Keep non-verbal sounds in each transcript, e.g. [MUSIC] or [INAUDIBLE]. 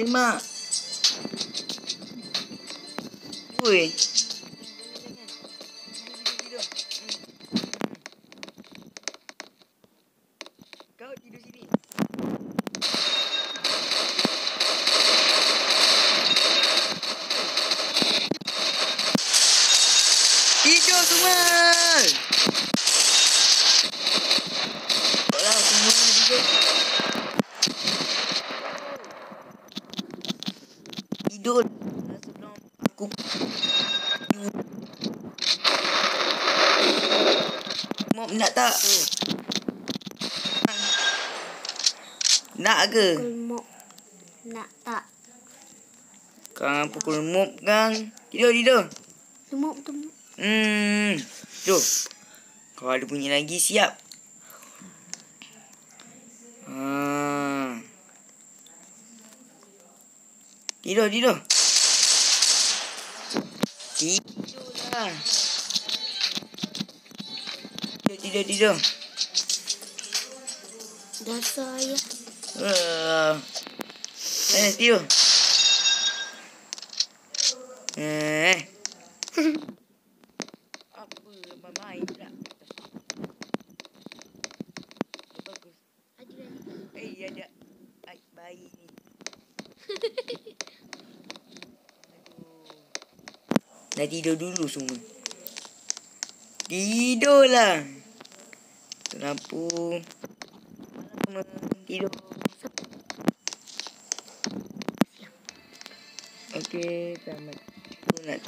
Lima. Woi. Kau tidur sini. Tidur semua. Tolong semua tidur. Tidur. Sebelum aku Mop nak tak? Nak ke? Pukul mop. Nak tak? Kang pukul mop kang. Tidur tidur. Mop tu. Hmm. Tu. Kalau ada bunyi lagi siap. Ha. Tidur tidur. Tidurlah. Tidur tidur tidur. Dasar Uh. Eh, tidur. Eh. Apa main pula? Bagus. Ada Eh, ada ai bayi ni. Aduh. [LAUGHS] Dah tidur dulu semua. Tidurlah. Lampu. Malam tidur. Okey, selamat. Sunat.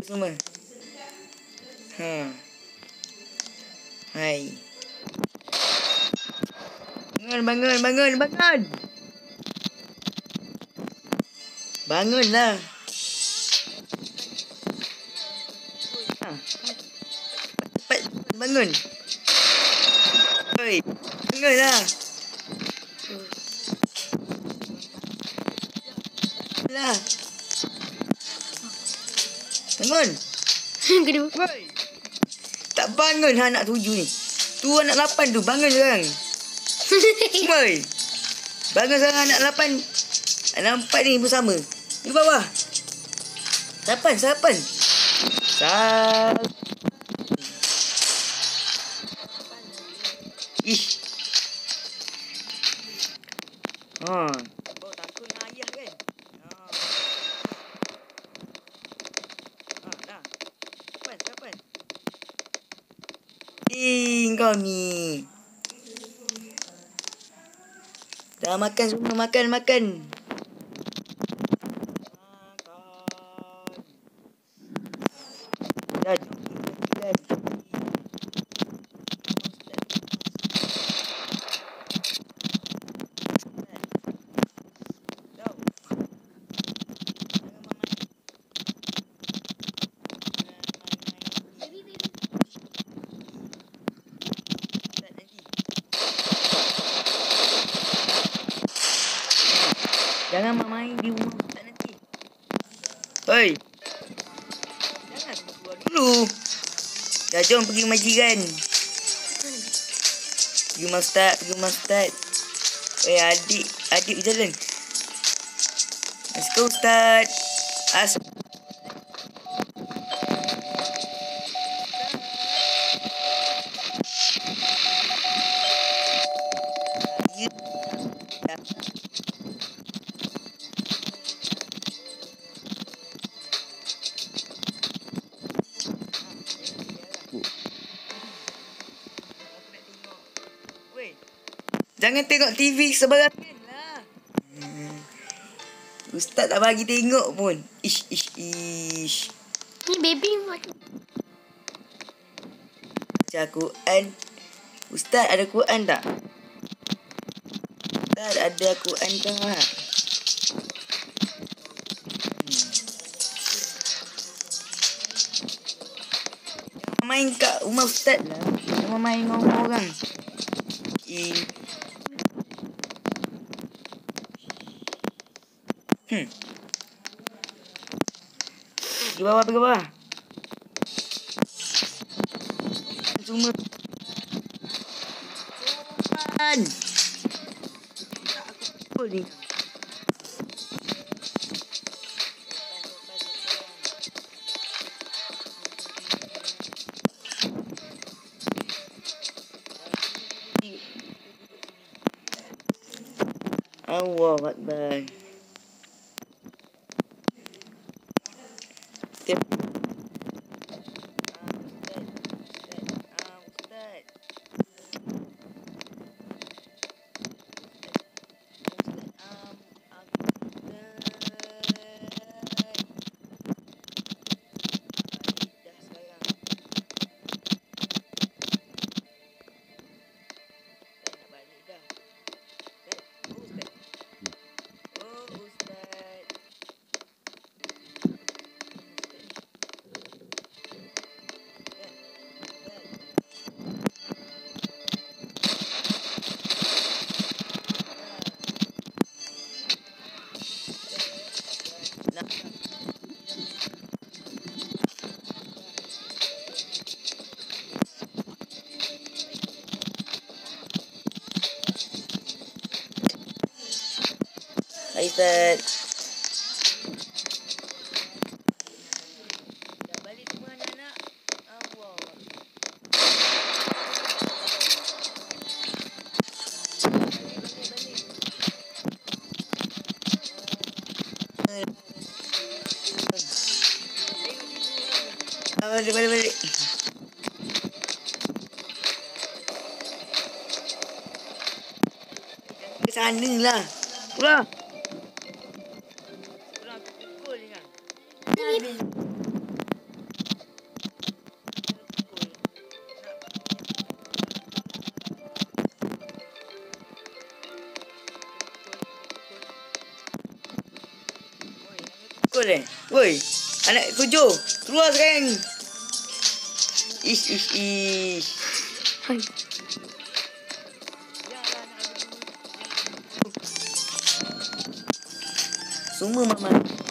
Semua. Ha. Hai. Bangun, bangun, bangun, bangun. Bangunlah. Ha. Cepat bangun. Oi, bangunlah. Lah. Bangun. [LAUGHS] Kedua. Woi. Tak bangun ha, anak tujuh ni. Tu anak lapan tu. Bangun sekarang. [LAUGHS] Woi. Bangun sekarang anak lapan. Anak empat ni bersama. Di bawah. Sapan, sapan. Sapan. Ih. Ha. Kau takut dengan ayah kan? Ha. Ha, dah. Sapan, sapan. Eh, kau ni. Dah makan semua, makan, makan. Dah, jom kita tidur. Jom. Jangan main-main. Jangan main-main. Tak nanti. Jangan main di rumah Ustaz nanti. Hoi. Jangan keluar dulu. Dah jom pergi majikan. Pergi rumah Ustaz, pergi rumah Ustaz. Eh adik, adik berjalan. Let's go Ustaz. As tengok TV sebarangan lah. Hmm. Ustaz tak bagi tengok pun. Ish, ish, ish. Ni baby macam Baca Quran. Ustaz ada Quran tak? Ustaz ada Quran tak? Hmm. Main kat rumah Ustaz lah. Jangan main dengan orang. Eh. ke bawah ke bawah. Cuma. Cuman. Pul ni. Allah, bye-bye. Dah balik Balik, balik. Ke sana lah. Pulang Anak kujo. Keluar sekarang. Ish, ish, ish. Hai. Semua mama.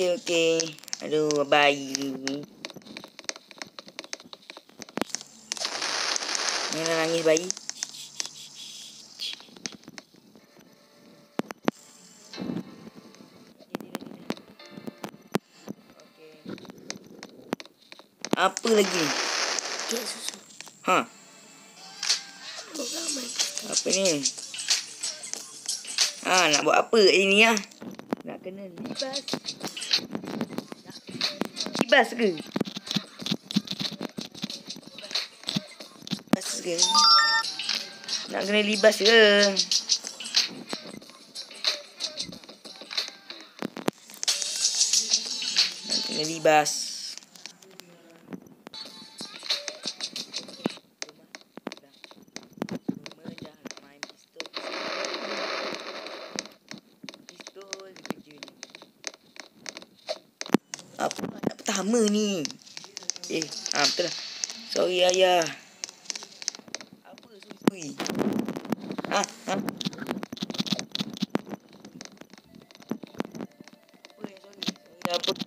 Okey okey. Aduh bayi. Ni nak nangis bayi. Apa lagi? Dia susu. Ha, apa ni? Ha, nak buat apa kat sini ah? Nak kena libas. Nak libas ke? Libas ke? Nak kena libas ke? Nak kena libas. Pertama ni? Eh, ah betul lah. Sorry ayah. Apa sui-sui? Ha, ha. Apa yang sorry? Sorry? Apa?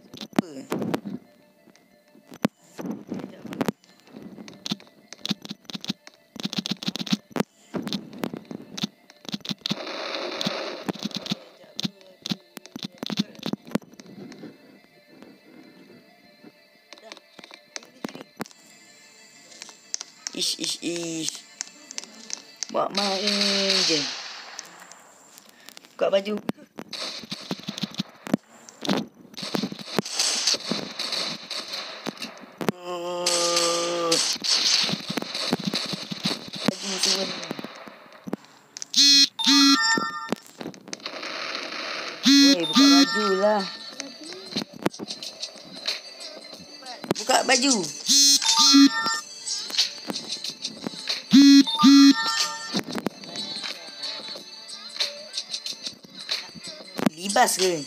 Buka baju lah. Buka baju. Libas ke?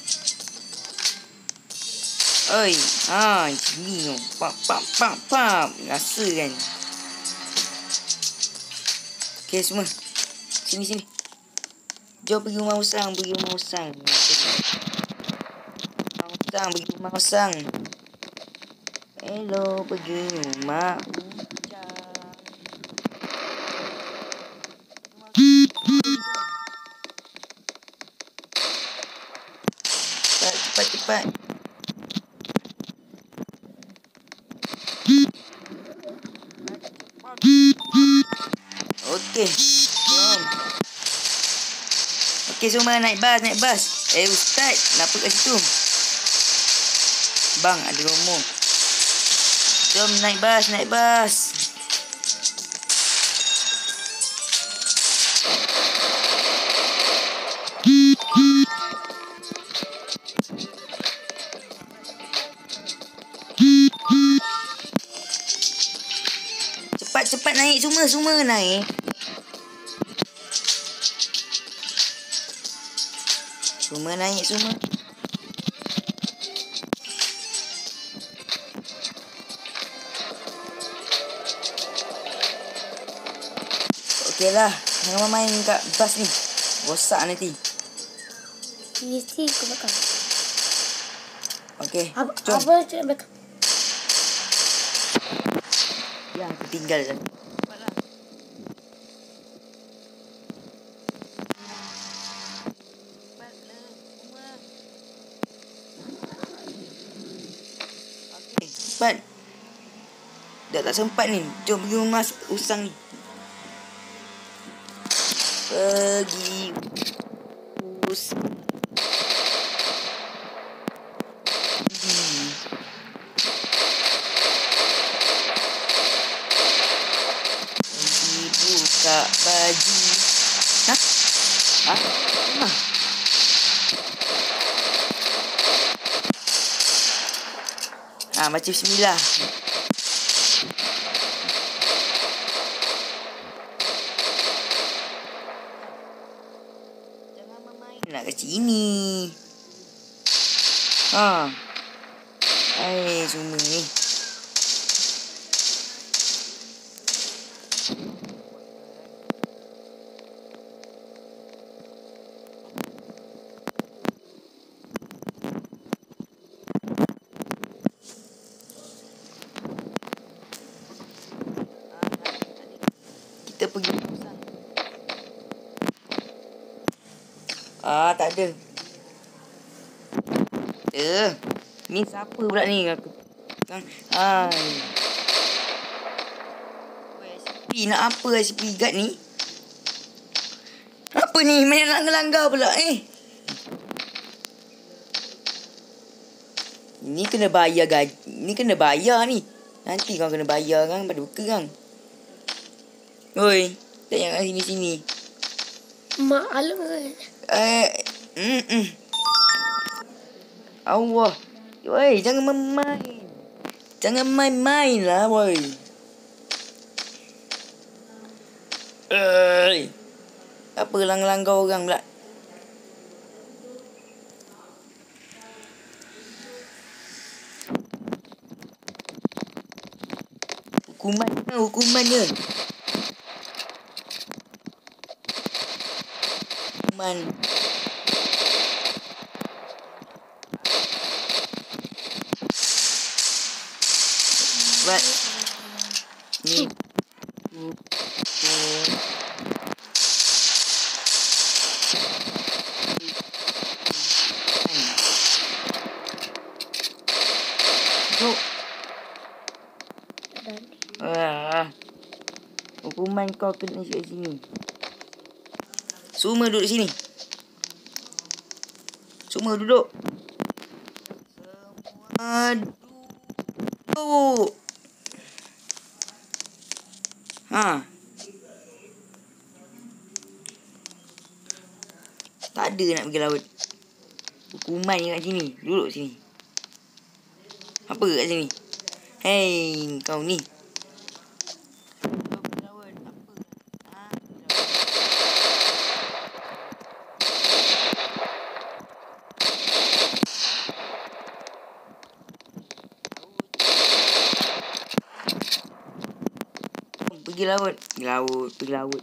Oi, ha, sini tu. Pam, pam, pam, pam. Rasa kan? Okay, semua. Sini, sini. Jom pergi rumah Usang, pergi rumah Usang. Usang, pergi rumah Usang. Hello, pergi rumah Cepat, cepat. Okey. Okey, semua naik bas, naik bas. Eh, Ustaz, kenapa kat situ? Bang, ada romo. Jom naik bas, naik bas. Cepat-cepat naik semua, semua naik. Semua naik semua. Okey lah. Jangan main kat bas ni. Rosak nanti. Mesti ke belakang. Okey. Apa, Jom. apa cakap belakang? Ya, aku tinggal je. Cepat. Dah tak sempat ni. Jom pergi rumah usang ni. Pergi. Pergi buka baju. Hah? Hah? Hah? Ah, macam bismillah. Jangan bermain nak kat Hai, semua ni. Kita pergi Ah, tak ada. Eh, ni siapa pula ni aku? Kan? Hai. SCP nak apa SCP guard ni? Apa ni? Main langgar-langgar pula eh. Ni kena bayar gaji. Ni kena bayar ni. Nanti kau kena bayar kan pada buka kan. Oi, tak jangan sini-sini. Maklum kan? Eh, mm, mm. Allah. Woi, jangan main. Jangan main-main lah, woi. Eh. Apa langgar-langgar orang pula? Hukuman, hukumannya. Hukuman. Ah. Hukuman kau kena kat sini. Semua duduk sini. Semua duduk. Semua duduk. Ha. Tak ada nak pergi laut. Hukuman kat sini. Duduk sini. Apa kat sini? Hei, kau ni. Pergi laut. Pergi laut. Pergi laut.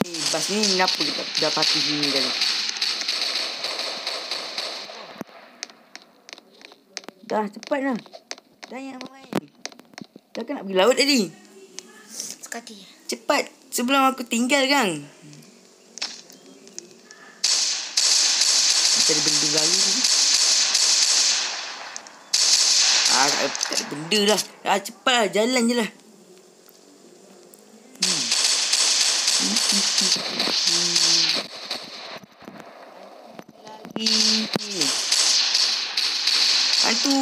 Eh, Lepas ni, kenapa kita dapati sini dah ni? Dah, cepat lah. Dah yang main. Dah kan nak pergi laut tadi. Sekati. Cepat. Sebelum aku tinggal kan. Macam ada benda lalu tadi. Ah, tak, ada- tak ada benda lah. Ah, cepat lah. Jalan je lah.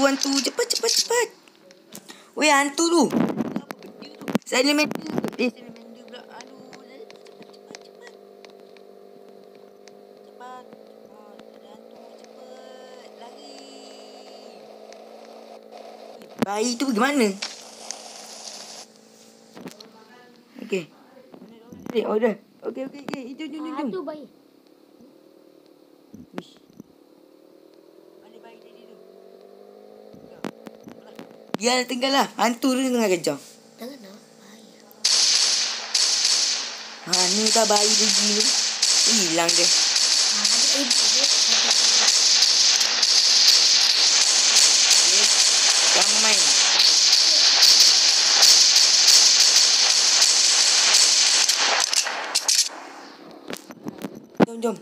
Hantu, hantu. Cepat, cepat, cepat. Weh, hantu tu. Salamander. Eh, salamander. Lari. Bayi tu pergi mana? Okey. Eh, oh dah. Okey, okey, okey. Jom, jom, jom, jom. Hantu bayi. Wish. Mana bayi tadi tu? Biar tinggal lah. Hantu tu tengah kejar. Jangan nak. Bayi. Mana tak bayi pergi tu? Hilang dia. Ah, ada ibu dia. Main. Jom, jom.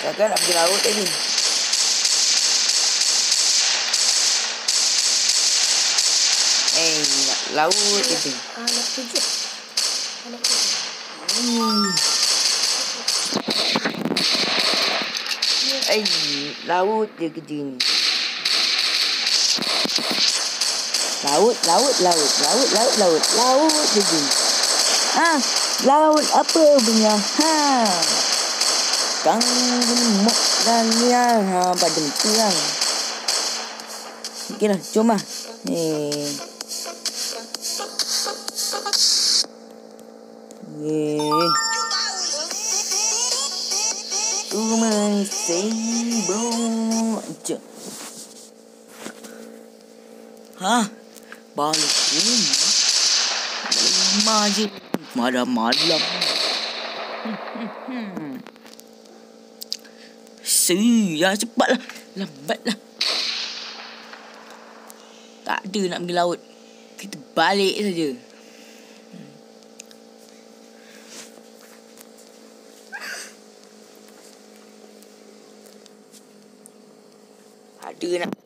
Kakak nak pergi laut tadi. Laut tadi. Ah, nak tujuh. Anak tujuh. Hmm. Eh, laut je kerja ni. Laut, laut, laut, laut, laut, laut, laut je je. Ha, laut apa punya? Ha. Kang mok dan ya, ha pada itu lah. Okey lah, jom lah. Eh. Cuma sibuk je. Ha? Balik rumah? Rumah je. Malam-malam. Si, ya cepatlah. Lambatlah. Tak ada nak pergi laut. Kita balik saja. Ada nak pergi.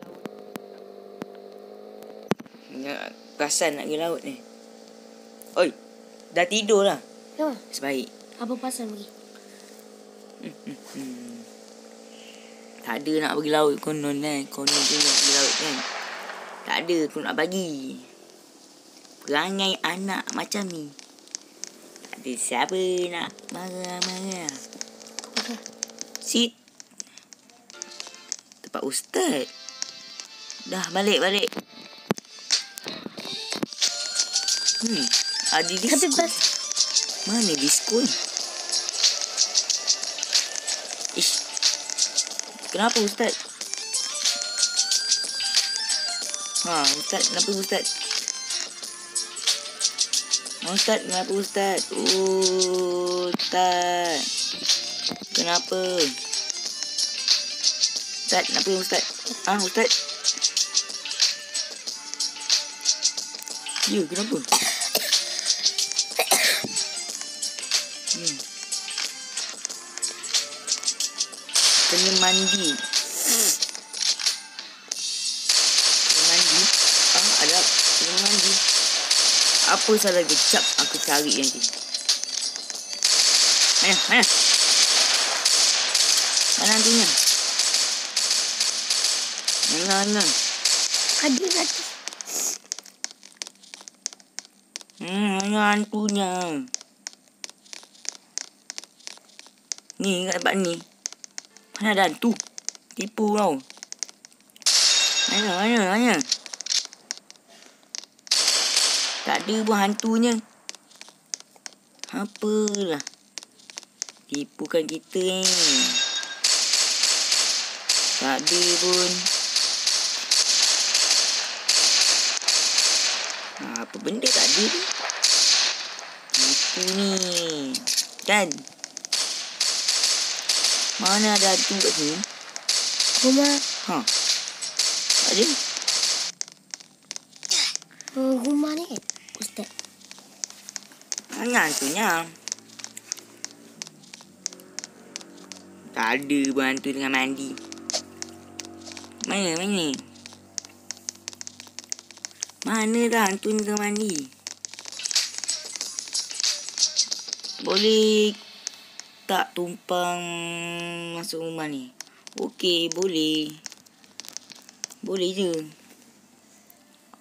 Nak perasan nak pergi laut ni. Oi, dah tidur lah. Kenapa? Sebaik. Apa pasal lagi? Hmm. Tak ada nak pergi laut konon kan. Konon tu nak pergi laut kan. Tak ada aku nak bagi. Perangai anak macam ni. Tak ada siapa nak marah-marah. Apa? Tempat ustaz. Dah balik-balik. Hmm. Ada Tapi disko. Mana disko ni? Ish. Kenapa Ustaz? Ha, Ustaz, kenapa Ustaz? Ha, Ustaz, kenapa Ustaz? Ustaz. Kenapa? Ustaz, kenapa Ustaz? Ah, Ustaz. Ya, kenapa? Hmm. Kena mandi. Kena mandi. Ah, ada kena mandi. Apa salah kecap aku cari nanti. Mana? Mana? Mana hantunya? Mana? ada satu. Hmm, mana hantunya? Ni kat tempat ni. Mana ada hantu? Tipu kau. Mana, mana, mana? Tak ada pun hantunya. Apalah. Tipukan kita ni. Tak ada pun. Apa benda tak ada ni? Itu ni. Kan? Mana ada hantu kat sini? Rumah. Ha. Tak ada. Uh, rumah ni? Ustaz. Mana hantunya? Tak ada pun hantu dengan mandi. Mana, mana? Mana dah hantu ni tengah mandi? Boleh tak tumpang masuk rumah ni? Okey, boleh. Boleh je.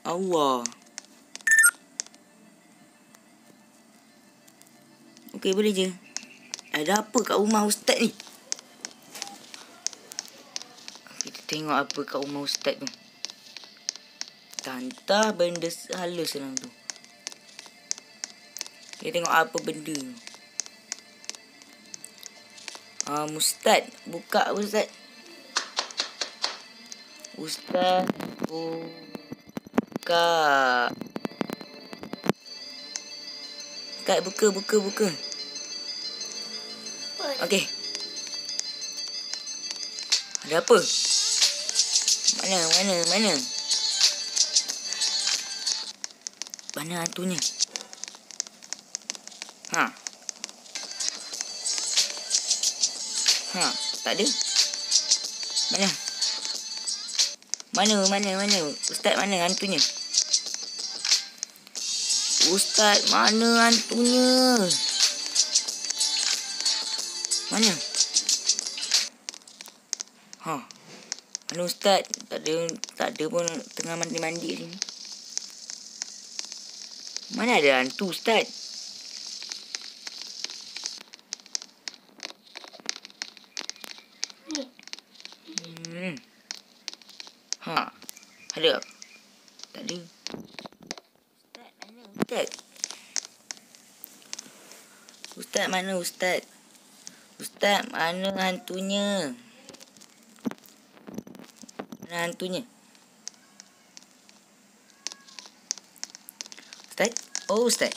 Allah. Okey, boleh je. Ada apa kat rumah ustaz ni? Kita tengok apa kat rumah ustaz tu. Tantah benda halus dalam tu. Kita tengok apa benda tu. Ah, Ustaz. Buka Ustaz. Ustaz. Buka. Kak, buka, buka, buka. Okey. Ada apa? Mana, mana, mana? Mana hantunya? Ha. Ha, tak ada. Mana? Mana, mana, mana? Ustaz mana hantunya? Ustaz mana hantunya? Mana? Ha. Mana ustaz? Tak ada tak ada pun tengah mandi-mandi sini. Mana ada hantu ustaz? Hmm. Ha. Ada. Tak ada. Ustaz mana ustaz? Ustaz mana ustaz? Ustaz, mana hantunya? Mana hantunya? Ustaz? Oh, Ustaz.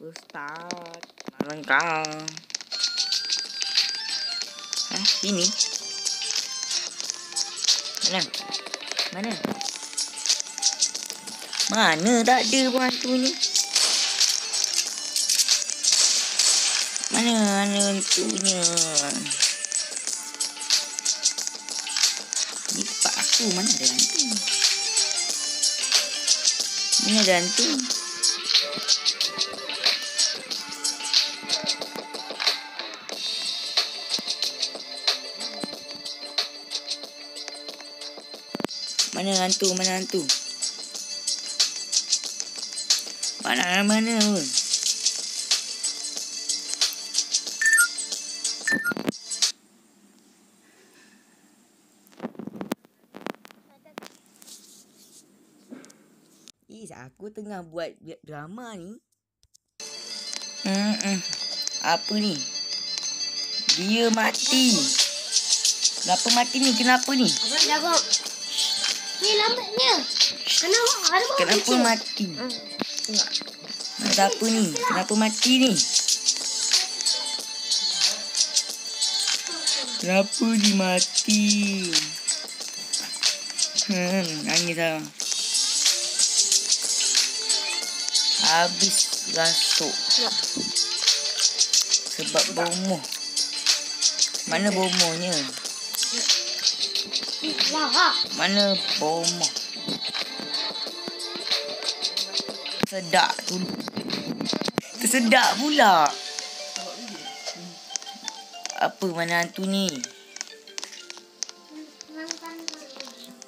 Ustaz, mana kau? Ha, sini. Mana? Mana? Mana tak ada pun hantunya? Mana mana hantunya? Ni tempat aku mana ada hantu? Ni ada hantu. Mana hantu? Mana hantu? Mana mana pun. Aku tengah buat drama ni. Hmm, apa ni? Dia mati. Kenapa mati ni? Kenapa ni? Abang jawab. Ni lambatnya. Kenapa? Kenapa mati? Apa ni? Kenapa mati ni? Kenapa dia mati? Hmm, nangis lah. Habis rasuk. Ya. Sebab bomoh. Mana bomohnya? Ha. Mana bomoh? Sedak tu. Tersedak pula. Apa mana hantu ni?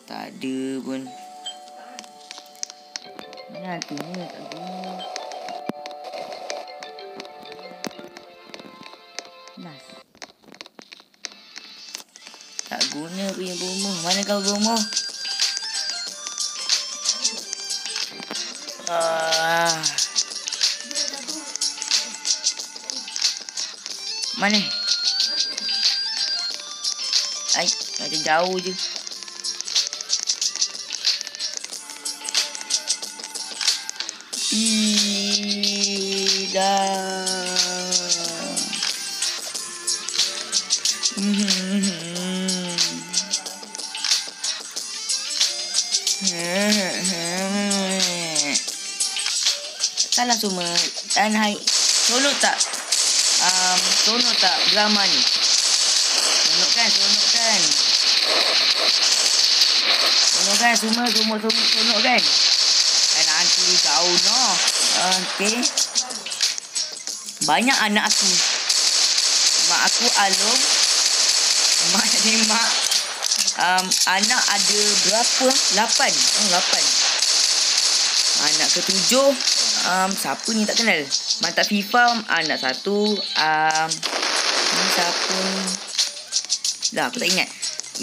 Tak ada pun. Ni? Tak ada. Nas. Tak guna punya bomoh. Mana kau bomoh? Ah. Mana? Ai, ada jauh je. Ida. Salah semua Dan hai Seronok tak? Um, Seronok tak drama ni? Seronok kan Seronok kan? Seronok kan? Semua Semua semua seronok kan? Dan nanti tahu no Okay Banyak anak aku. Mak aku Alum Mak ni mak um, Anak ada berapa? Lapan. Oh lapan. Anak ketujuh. Um, Siapa ni tak kenal? Mantap FIFA Anak satu. Um, Ni siapa Dah aku tak ingat.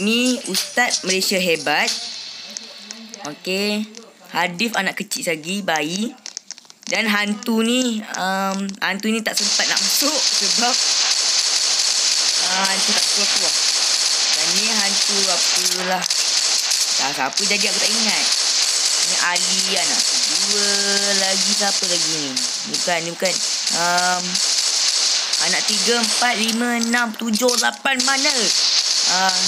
Ni Ustaz Malaysia hebat. Okay Hadif anak kecil lagi Bayi Dan hantu ni um, Hantu ni tak sempat nak masuk Sebab uh, Hantu tak keluar-keluar Dan ni hantu apalah Tak siapa jadi aku tak ingat Ni Ali anak kedua lagi siapa lagi ni? Bukan ni bukan. Um, anak tiga, empat, lima, enam, tujuh, lapan mana? Uh,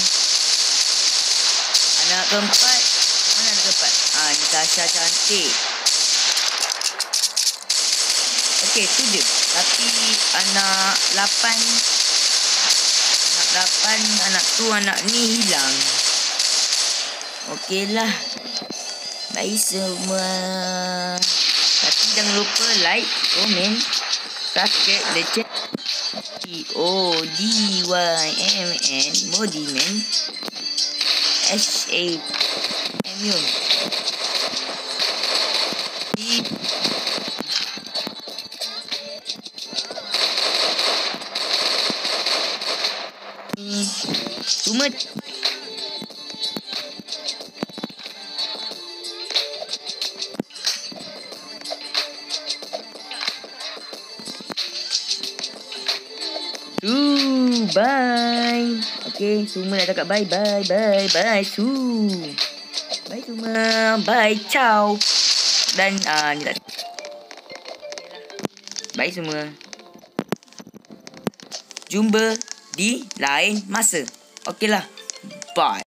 anak keempat. Mana anak keempat? Ah, ni Tasha cantik. Okey, tu je. Tapi anak lapan. Anak lapan, anak tu, anak ni hilang. Okeylah. Bye semua. Tapi jangan lupa like, komen, subscribe the channel. O D Y M N Modiman S A M U. Cuma Ooh, bye. Okay, semua nak cakap bye, bye, bye, bye, su. Bye semua. Bye, ciao. Dan, ah, uh, tak. Bye semua. Jumpa di lain masa. Okeylah. Bye.